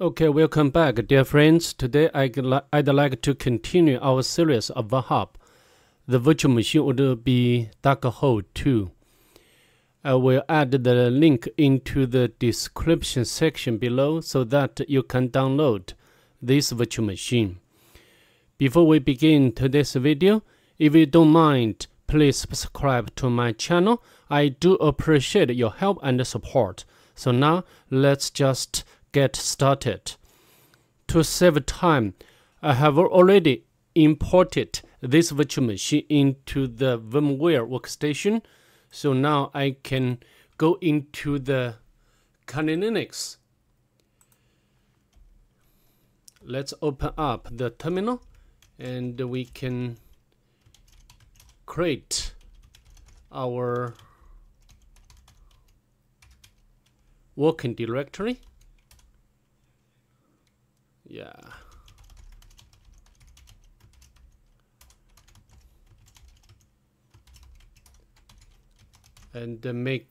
Okay, welcome back, dear friends. Today I'd, li- I'd like to continue our series of VHAP. The virtual machine would be Darkhold 2. I will add the link into the description section below so that you can download this virtual machine. Before we begin today's video, if you don't mind, please subscribe to my channel. I do appreciate your help and support. So now let's just get started. To save time, I have already imported this virtual machine into the VMware workstation. So now I can go into the Kali Linux. Let's open up the terminal and we can create our working directory. Yeah. And uh, make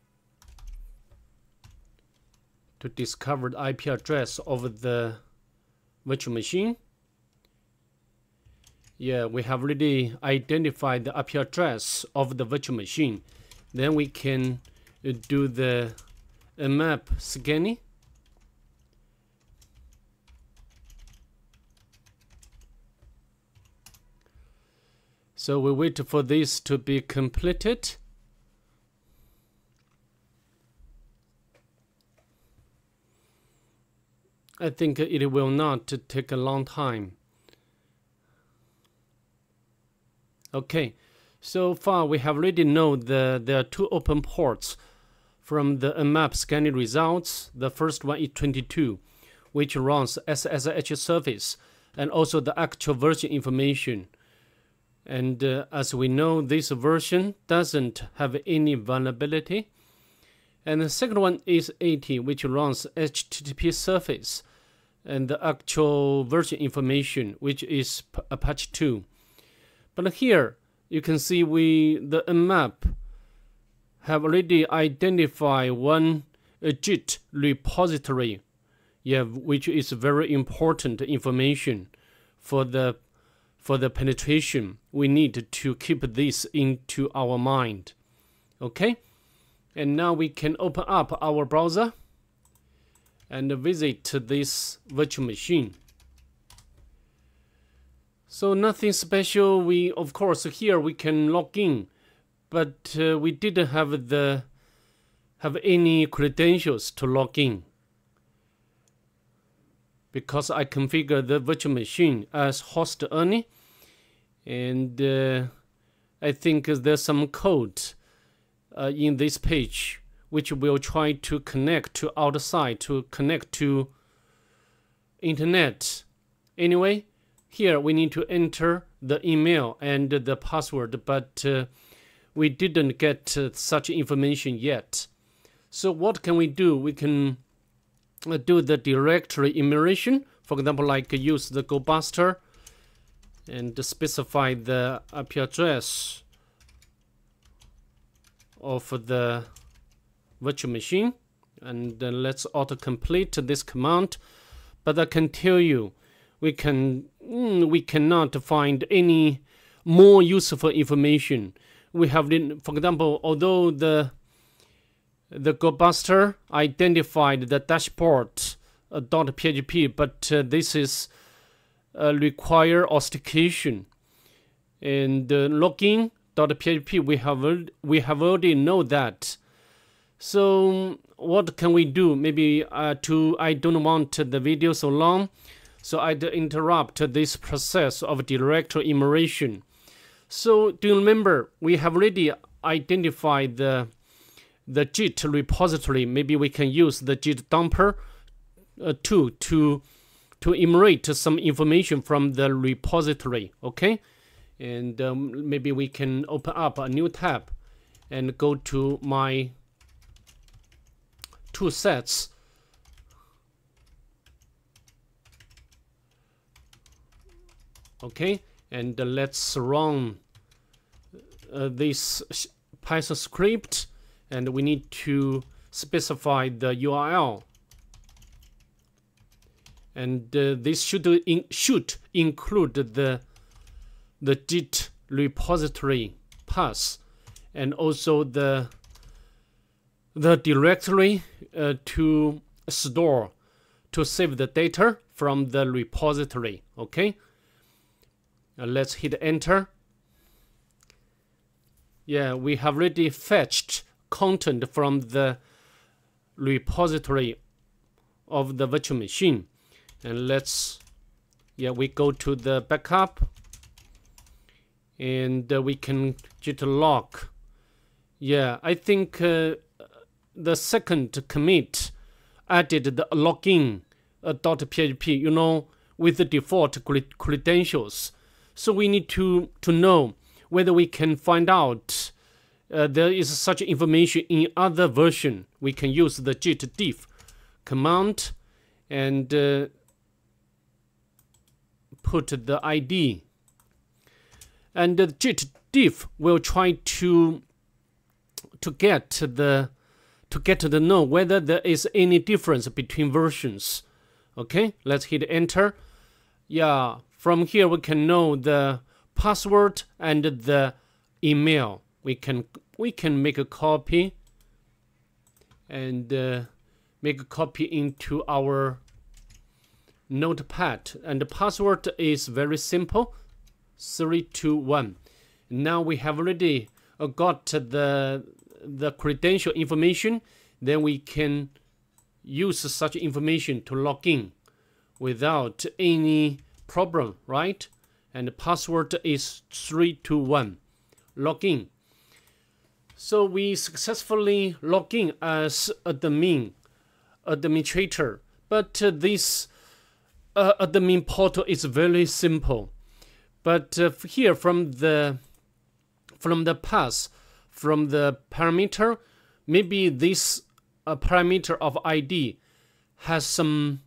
to discover the IP address of the virtual machine. Yeah, we have already identified the IP address of the virtual machine. Then we can uh, do the map scanning. So we wait for this to be completed. I think it will not take a long time. Okay, so far we have already know the there are two open ports from the Nmap scanning results. The first one is 22, which runs SSH service and also the actual version information. And uh, as we know, this version doesn't have any vulnerability. And the second one is 80, which runs HTTP surface and the actual version information, which is Apache 2. But here you can see we the Nmap have already identified one Git repository, yeah, which is very important information for the for the penetration. We need to keep this into our mind. Okay, and now we can open up our browser and visit this virtual machine. So nothing special. We of course here we can log in, but uh, we didn't have the have any credentials to log in because I configure the virtual machine as host only, and uh, I think there's some code uh, in this page which will try to connect to outside to connect to internet. Anyway, here we need to enter the email and the password, but uh, we didn't get uh, such information yet. So what can we do? We can do the directory enumeration. For example, like use the GoBuster and specify the IP address of the virtual machine. And then let's auto-complete this command. But I can tell you, we can mm, we cannot find any more useful information. We have, for example, although the the GoBuster identified the dashboard uh, .php, but uh, this is uh, require authentication. And uh, login .php, we have we have already know that. So what can we do? Maybe uh, to I don't want the video so long, so I'd interrupt this process of directory enumeration. So do you remember we have already identified the the Git repository, maybe we can use the Git dumper uh, tool to to enumerate some information from the repository. Okay, and um, maybe we can open up a new tab and go to my two sets. Okay, and uh, let's run uh, this Python script and we need to specify the URL and uh, this should in, should include the the Git repository path and also the the directory uh, to store to save the data from the repository okay? Uh, let's hit enter. Yeah we have already fetched content from the repository of the virtual machine. And let's yeah we go to the backup. And uh, we can git log. Yeah i think uh, the second commit added the login uh, .php you know with the default credentials. So we need to to know whether we can find out uh, there is such information in other version we can use the git diff command and uh, put the ID. And the git diff will try to to get the to get to know whether there is any difference between versions. Okay, let's hit enter. Yeah, from here we can know the password and the email. We can we can make a copy and uh, make a copy into our notepad. And the password is very simple 321 now we have already uh, got the the credential information then we can use such information to log in without any problem right? And the password is 321 login so we successfully log in as admin administrator. But uh, this uh, admin portal is very simple, but uh, here from the from the path from the parameter, maybe this uh, parameter of ID has some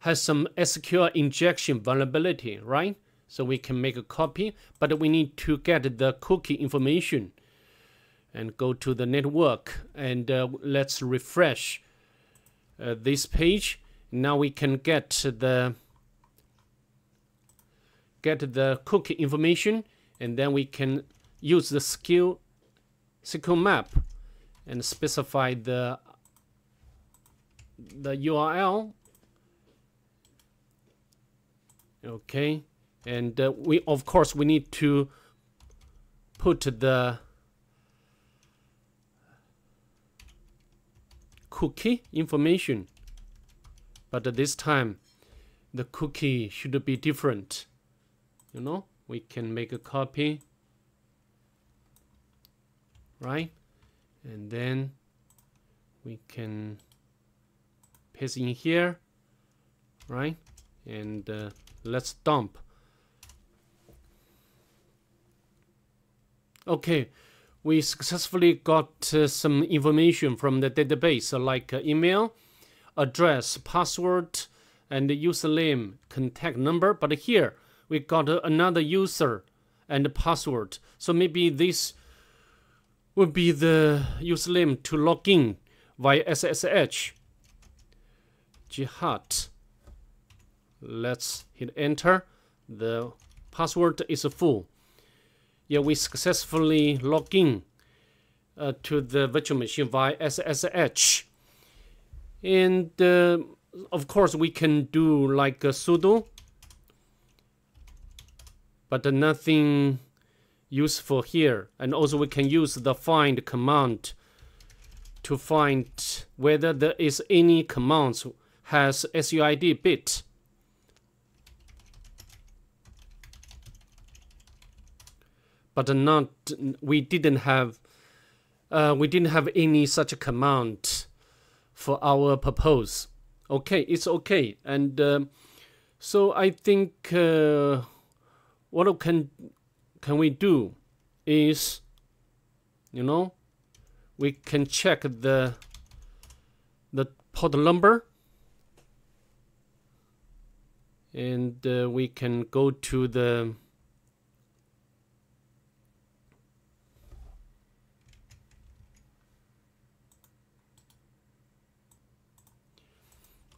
has some SQL injection vulnerability, right? So we can make a copy, but we need to get the cookie information and go to the network and uh, let's refresh uh, this page. Now we can get the get the cookie information and then we can use the skill SQL map and specify the the URL okay and uh, we of course we need to put the cookie information. But this time the cookie should be different. You know we can make a copy right? And then we can paste in here right? And uh, let's dump. Okay we successfully got uh, some information from the database uh, like uh, email address, password, and username, contact number. But here we got another user and password. So maybe this would be the username to log in via SSH. Jihad. Let's hit enter. The password is full. Yeah, we successfully log in uh, to the virtual machine via SSH and uh, of course we can do like a sudo but nothing useful here. And also we can use the find command to find whether there is any commands has SUID bit but not we didn't have uh, we didn't have any such a command for our purpose. Okay, it's okay. And uh, so I think uh, what can can we do is, you know, we can check the the port number and uh, we can go to the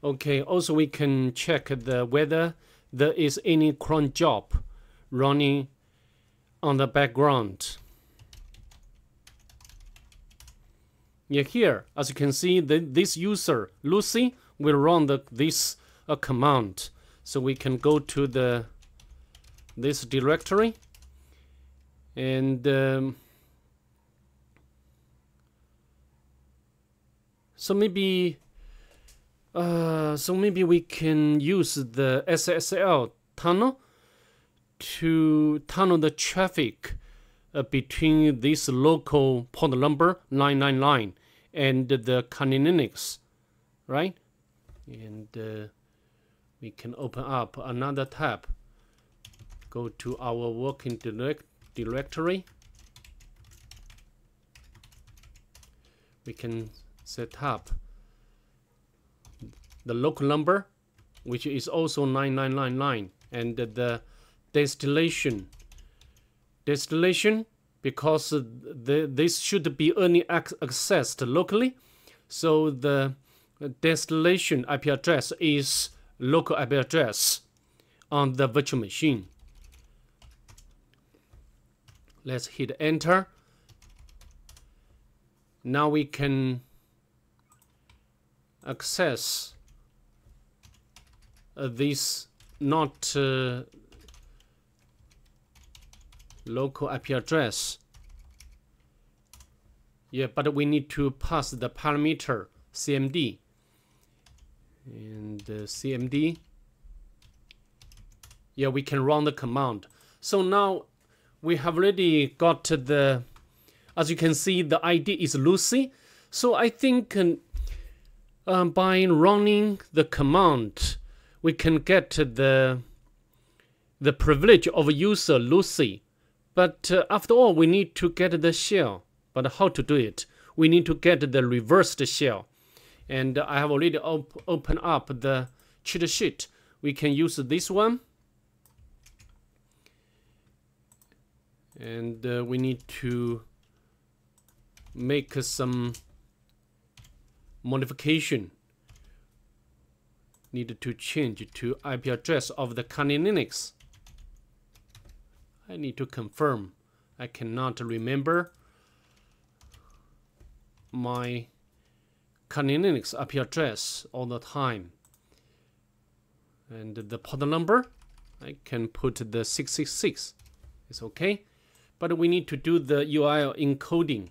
Okay, also we can check the whether there is any cron job running on the background. Yeah, here, as you can see, the, this user, Lucy, will run the, this uh, command. So we can go to the this directory and um, so maybe uh, so maybe we can use the SSL tunnel to tunnel the traffic uh, between this local port number 999 and the Kali right? And uh, we can open up another tab. Go to our working direct directory. We can set up the local number, which is also 9999, and the destination. Destination, because the, this should be only accessed locally, so the destination IP address is local IP address on the virtual machine. Let's hit enter. Now we can access uh, this not uh, local IP address. Yeah, but we need to pass the parameter CMD and uh, CMD. Yeah, we can run the command. So now we have already got the, as you can see, the ID is Lucy. So I think uh, by running the command, we can get the the privilege of user Lucy. But uh, after all, we need to get the shell. But how to do it? We need to get the reversed shell and I have already op opened up the cheat sheet. We can use this one. And uh, we need to make some modification. Need to change to IP address of the Kali Linux. I need to confirm. I cannot remember my Kali Linux IP address all the time. And the port number, I can put the 666. It's okay. But we need to do the URL encoding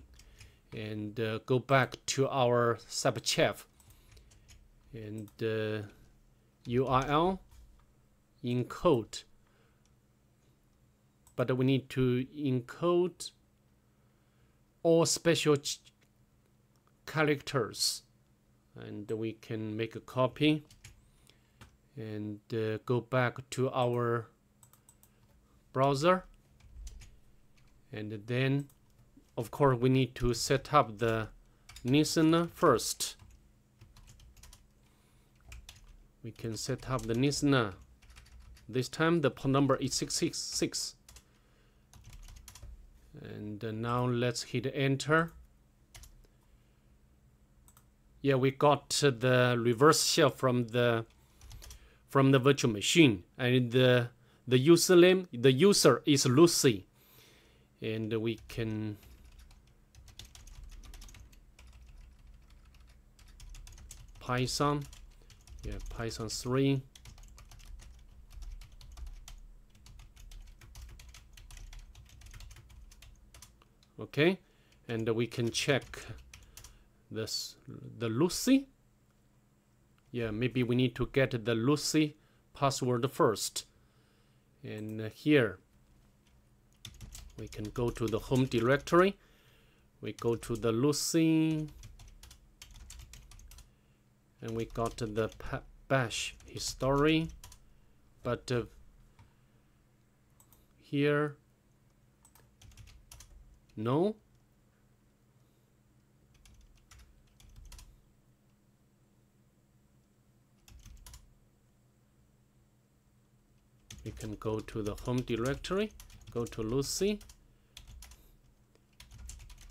and uh, go back to our subchef and uh, URL encode. But we need to encode all special characters. And we can make a copy and uh, go back to our browser. And then of course we need to set up the listener first we can set up the listener this time the port number is 666 and uh, now let's hit enter. Yeah, we got the reverse shell from the from the virtual machine, and the the username the user is Lucy, and we can Python, yeah, Python three. Okay, and we can check this the Lucy. Yeah, maybe we need to get the Lucy password first. And here we can go to the home directory. We go to the Lucy and we got the bash history but uh, here no. We can go to the home directory go to Lucy.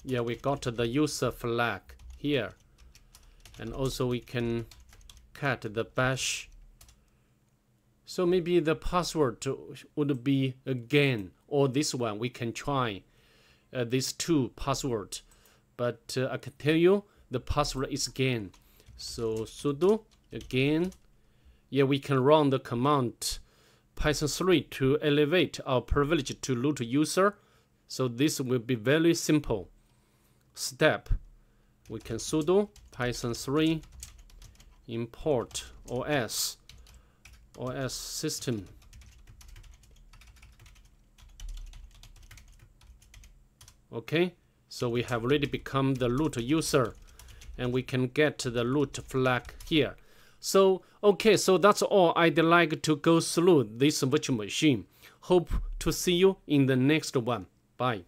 Yeah we got the user flag here and also we can cut the bash. So maybe the password would be again or this one we can try uh, these two password. But uh, I can tell you the password is again. So sudo again. Yeah we can run the command python 3 to elevate our privilege to root user. So this will be very simple. Step. We can sudo python 3 import os os system. Okay so we have already become the root user and we can get the root flag here. So okay so that's all I'd like to go through this virtual machine. Hope to see you in the next one. Bye